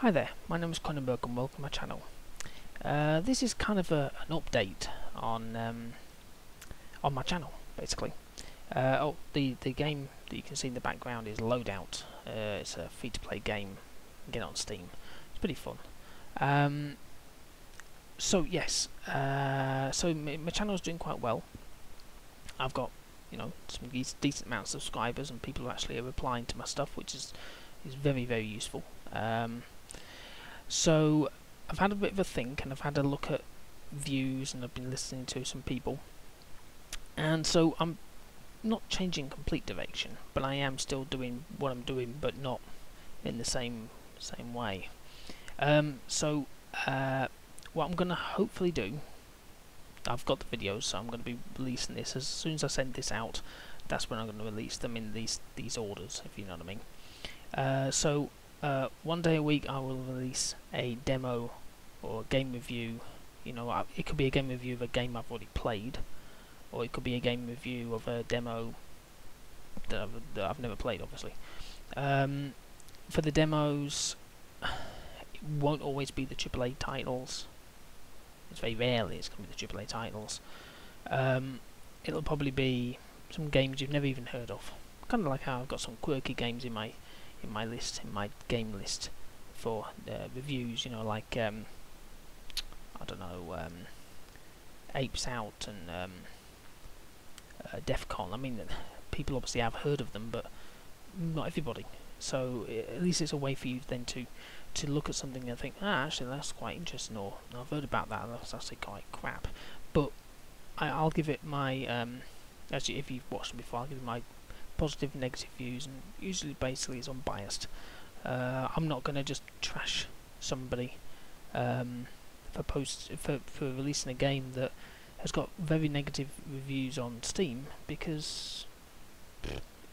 Hi there, my name is Kronenbourg and welcome to my channel. Uh, this is kind of a, an update on um, on my channel, basically. Uh, oh, the the game that you can see in the background is Loadout. Uh, it's a free-to-play game. Get on Steam. It's pretty fun. Um, so yes, uh, so my, my channel is doing quite well. I've got you know some decent amount of subscribers and people who actually are replying to my stuff, which is is very very useful. Um, so I've had a bit of a think and I've had a look at views and I've been listening to some people. And so I'm not changing complete direction, but I am still doing what I'm doing, but not in the same same way. Um, so uh, what I'm going to hopefully do, I've got the videos, so I'm going to be releasing this as soon as I send this out. That's when I'm going to release them in these these orders, if you know what I mean. Uh, so uh, one day a week I will release a demo or a game review. You know, it could be a game review of a game I've already played, or it could be a game review of a demo that I've, that I've never played, obviously. Um, for the demos, it won't always be the AAA titles. It's very rarely it's going to be the AAA titles. Um, it'll probably be some games you've never even heard of. Kind of like how I've got some quirky games in my in my list, in my game list for uh, reviews. You know, like um, I don't know, um, Apes Out and um, uh, DEF CON. I mean, people obviously have heard of them, but not everybody. So at least it's a way for you then to to look at something and think, ah, actually that's quite interesting, or I've heard about that, that's actually quite crap. But I, will give it my, um, actually if you've watched it before, I'll give it my positive and negative views, and usually basically it's unbiased. Uh, I'm not going to just trash somebody um, for post for for releasing a game that has got very negative reviews on Steam because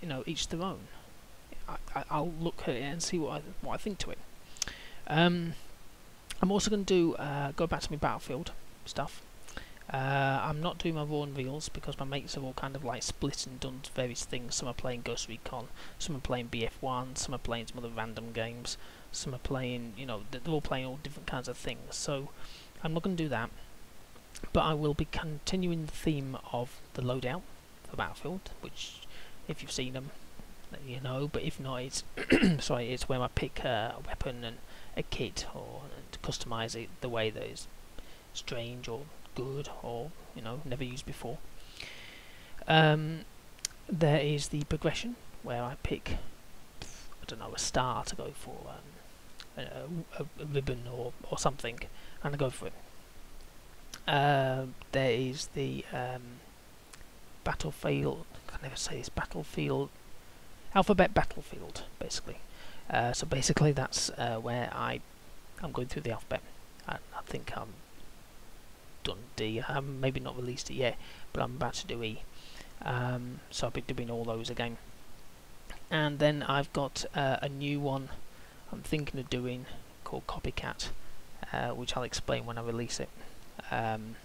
you know each their own. I, will look at it and see what I what I think to it. Um, I'm also going to do uh, go back to my Battlefield stuff. Uh, I'm not doing my raw reels because my mates have all kind of like split and done various things. Some are playing Ghost Recon, some are playing BF1, some are playing some other random games, some are playing, you know, they're all playing all different kinds of things. So I'm not going to do that, but I will be continuing the theme of the loadout for Battlefield, which if you've seen them, you know. But if not, it's sorry, it's where I pick a weapon and a kit or to customize it the way that is strange or good or you know never used before. Um, there is the progression where I pick I don't know a star to go for um, a, a, a, ribbon or or something and I go for it. Uh, there is the um, battlefield. I can never say this battlefield. Alphabet battlefield, basically. Uh, so basically, that's uh, where I I'm going through the alphabet. I, I think I'm done D. I haven't maybe not released it yet, but I'm about to do E. Um, so I'll be doing all those again. And then I've got uh, a new one I'm thinking of doing called Copycat, uh, which I'll explain when I release it. Um,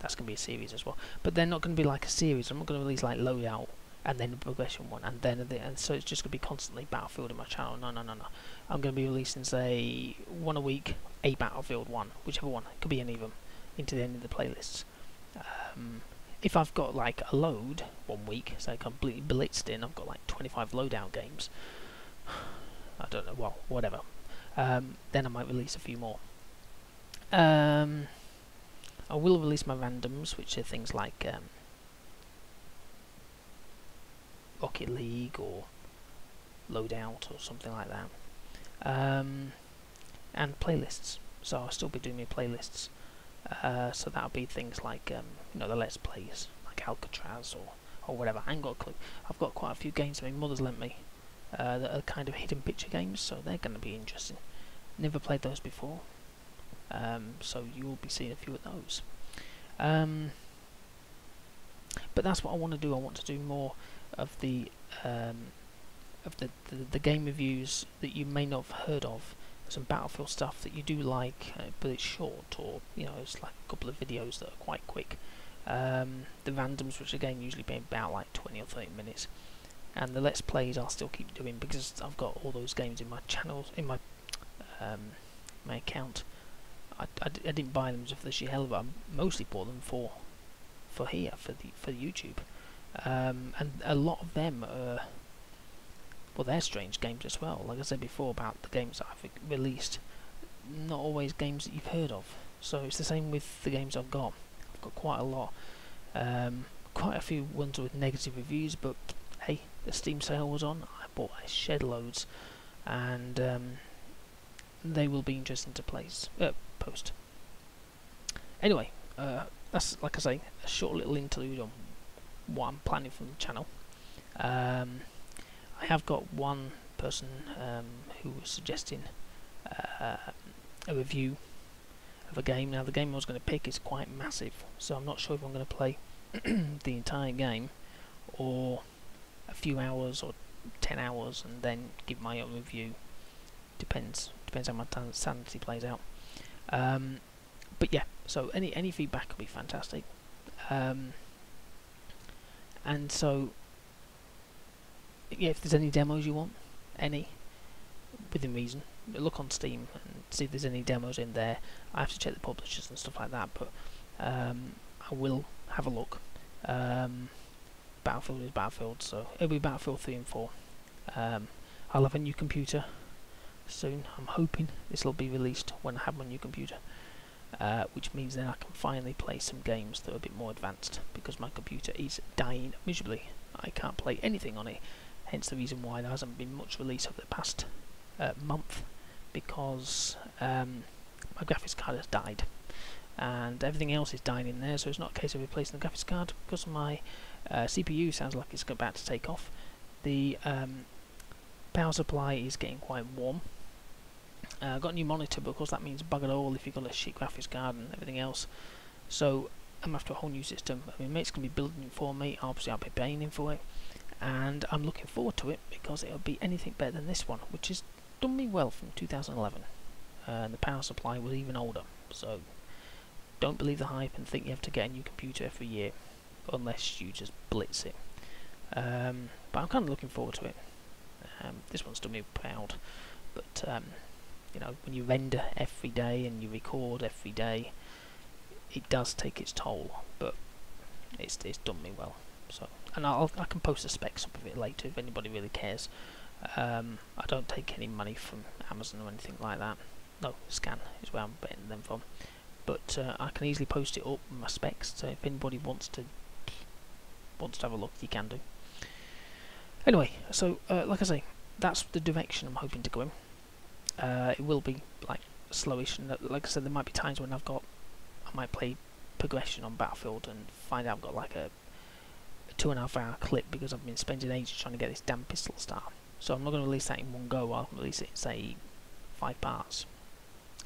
that's going to be a series as well. But they're not going to be like a series. I'm not going to release like Loadout and then a progression one, and then the, and so it's just going to be constantly Battlefield in my channel. No, no, no, no. I'm going to be releasing say one a week, a Battlefield one, whichever one. It could be any of them into the end of the playlists. Um, if I've got like a load one week, say completely blitzed in, I've got like 25 loadout games. I don't know, well, whatever. Um, then I might release a few more. Um, I will release my randoms, which are things like um, Rocket League or Loadout or something like that. Um, and playlists. So I'll still be doing my playlists. Uh, so that'll be things like um, you know the Let's Plays, like Alcatraz or or whatever. I ain't got a clue. I've got quite a few games my mother's lent me uh, that are kind of hidden picture games, so they're going to be interesting. Never played those before, um, so you will be seeing a few of those. Um, but that's what I want to do. I want to do more of the um, of the, the, the game reviews that you may not have heard of some Battlefield stuff that you do like, uh, but it's short, or you know, it's like a couple of videos that are quite quick. Um, the randoms, which again usually be about like 20 or 30 minutes, and the Let's Plays I'll still keep doing because I've got all those games in my channels, in my um, my account. I, didn't buy them for the sheer hell of it. I mostly bought them for for here for the for YouTube, um, and a lot of them are well, they're strange games as well. Like I said before about the games that I've released, not always games that you've heard of. So it's the same with the games I've got. I've got quite a lot. Um, quite a few ones with negative reviews, but hey, the Steam sale was on. I bought a shed loads, and um, they will be interesting to place uh, post. Anyway, uh, that's like I say, a short little interlude on what I'm planning for the channel. Um, I have got one person um, who was suggesting uh, a review of a game. Now the game I was going to pick is quite massive, so I'm not sure if I'm going to play the entire game or a few hours or 10 hours and then give my own review. Depends. Depends how my sanity plays out. Um, but yeah, so any any feedback would be fantastic. Um, and so, yeah, if there's any demos you want, any, within reason, look on Steam and see if there's any demos in there. I have to check the publishers and stuff like that, but um, I will have a look. Um, Battlefield is Battlefield, so it'll be Battlefield 3 and 4. Um, I'll have a new computer soon. I'm hoping this will be released when I have my new computer. Uh, which means then I can finally play some games that are a bit more advanced because my computer is dying miserably. I can't play anything on it, hence the reason why there hasn't been much release over the past uh, month because um, my graphics card has died. And everything else is dying in there so it's not a case of replacing the graphics card because my uh, CPU sounds like it's about to take off. The um, power supply is getting quite warm. Uh, I've got a new monitor but of course that means bugger all if you've got a shit graphics card and everything else. So I'm after a whole new system. I mean mate's going to be building it for me obviously I'll be paying him for it and I'm looking forward to it because it'll be anything better than this one which has done me well from 2011 uh, and the power supply was even older so don't believe the hype and think you have to get a new computer every year unless you just blitz it. Um, but I'm kind of looking forward to it. Um, this one's done me proud but um, you know when you render every day and you record every day it does take its toll but it's, it's done me well so and I'll, I can post the specs up of it later if anybody really cares um, I don't take any money from Amazon or anything like that. No, Scan is where I'm getting them from. But uh, I can easily post it up my specs, so if anybody wants to wants to have a look, you can do. Anyway, so uh, like I say, that's the direction I'm hoping to go in. Uh, it will be like slowish, and uh, like I said, there might be times when I've got, I might play progression on Battlefield and find out I've got like a, a two and a half hour clip because I've been spending ages trying to get this damn pistol start. So I'm not going to release that in one go, I'll release it in say five parts.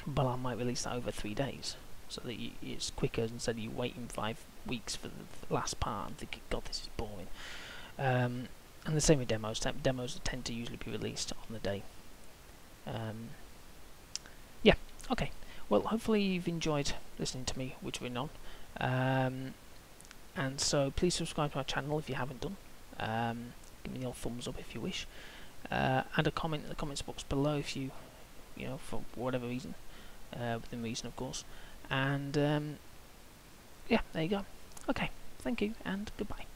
But I might release that over three days, so that you, it's quicker instead of you waiting five weeks for the last part and thinking, God, this is boring. Um, and the same with demos. Demos tend to usually be released on the day. Um, yeah, okay. Well, hopefully you've enjoyed listening to me whittering on. Um, and so please subscribe to my channel if you haven't done. Um, give me your thumbs up if you wish uh, and a comment in the comments box below if you, you know, for whatever reason, uh, within reason of course. And um, yeah, there you go. Okay, thank you and goodbye.